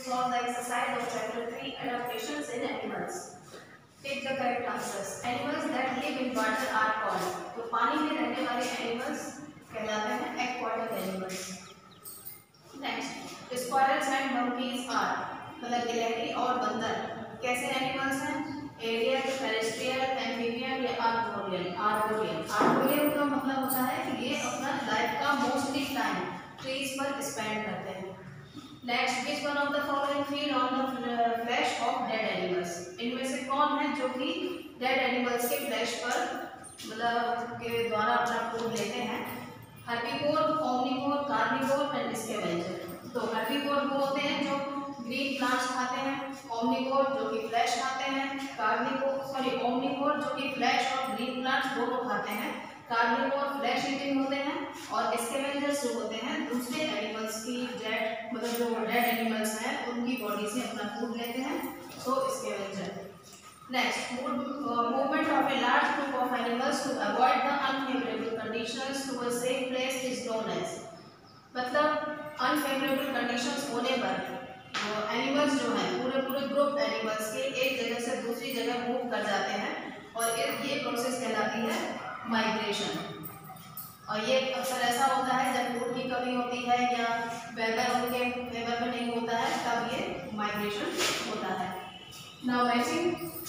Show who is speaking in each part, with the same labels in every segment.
Speaker 1: solve the exercise of chapter 3 adaptations in animals. Take the correct answers. Animals that live in water are called. तो पानी में रहने वाले animals कहलाते हैं aquatic animals. Next, squirrels and monkeys are मतलब गिलहरी और बंदर कैसे एनिमल्स हैं एरियल टेरेस्ट्रियल एम्फीबियन या आर्बोरियल आर्बोरियल आर्बोरियल का मतलब होता है कि ये अपना लाइफ का मोस्टली टाइम ट्रीज पर स्पेंड करते हैं next which one of the following feed on the flesh of dead animals इनमें से कौन है जो कि डेड एनिमल्स के फ्लैश पर मतलब के द्वारा अपना फ़ूड लेते हैं? हर्बीवोर ओमनीवोर कार्निवोर एंड इसके स्कैवेंजर तो हर्बीवोर वो होते हैं जो ग्रीन प्लांट्स खाते हैं ओमनीवोर जो कि फ्लैश खाते हैं कार्निवोर सॉरी ओमनीवोर जो कि फ्लैश और ग्रीन प्लांट्स दोनों खाते हैं कार्निवोर फ्लैश ईटिंग होते हैं और स्कैवेंजर्स जो होते हैं, दूसरे एनिमल्स की डेड मतलब जो डेड एनिमल्स हैं उनकी बॉडी से अपना फ़ूड लेते हैं तो scavenger next movement of a large group of animals to avoid the unfavourable conditions to a safe place is known as मतलब अनफेवरेबल कंडीशंस होने पर एनिमल्स जो हैं पूरे पूरे ग्रुप एनिमल्स के एक जगह से दूसरी जगह मूव कर जाते हैं, और ये प्रोसेस कहलाती है माइग्रेशन और ये अक्सर ऐसा होता है जब फ़ूड की कमी होती है या वेदर उनके फेवर में नहीं होता है तब माइग्रेशन होता है। नाउ मैचिंग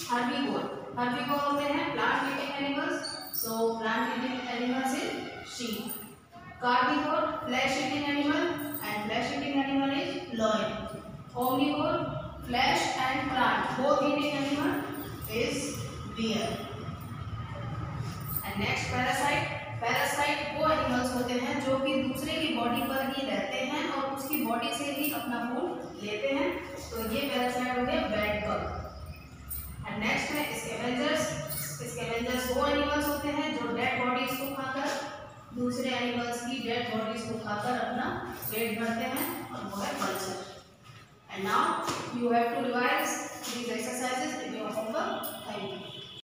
Speaker 1: हर्बीवोर हर्बीवोर होते हैं plant eating animals so plant eating animals is sheep carnivore flesh eating animal and flesh eating animal is lion omnivore flesh and plant both eating animal is bear and next parasite parasite वो animals होते हैं जो कि दूसरे की body पर ही रहते हैं और उसकी बॉडी से अपना फ़ूड लेते हैं तो ये पैरासाइट हो गया बेड बग एंड नेक्स्ट है स्कैवेंजर्स स्कैवेंजर्स वो एनिमल्स होते हैं जो डेड बॉडीज को खाकर, दूसरे एनिमल्स की डेड बॉडीज को खाकर अपना पेट भरते हैं और वो है culture and now you have to revise these exercises in your homework. Thank you.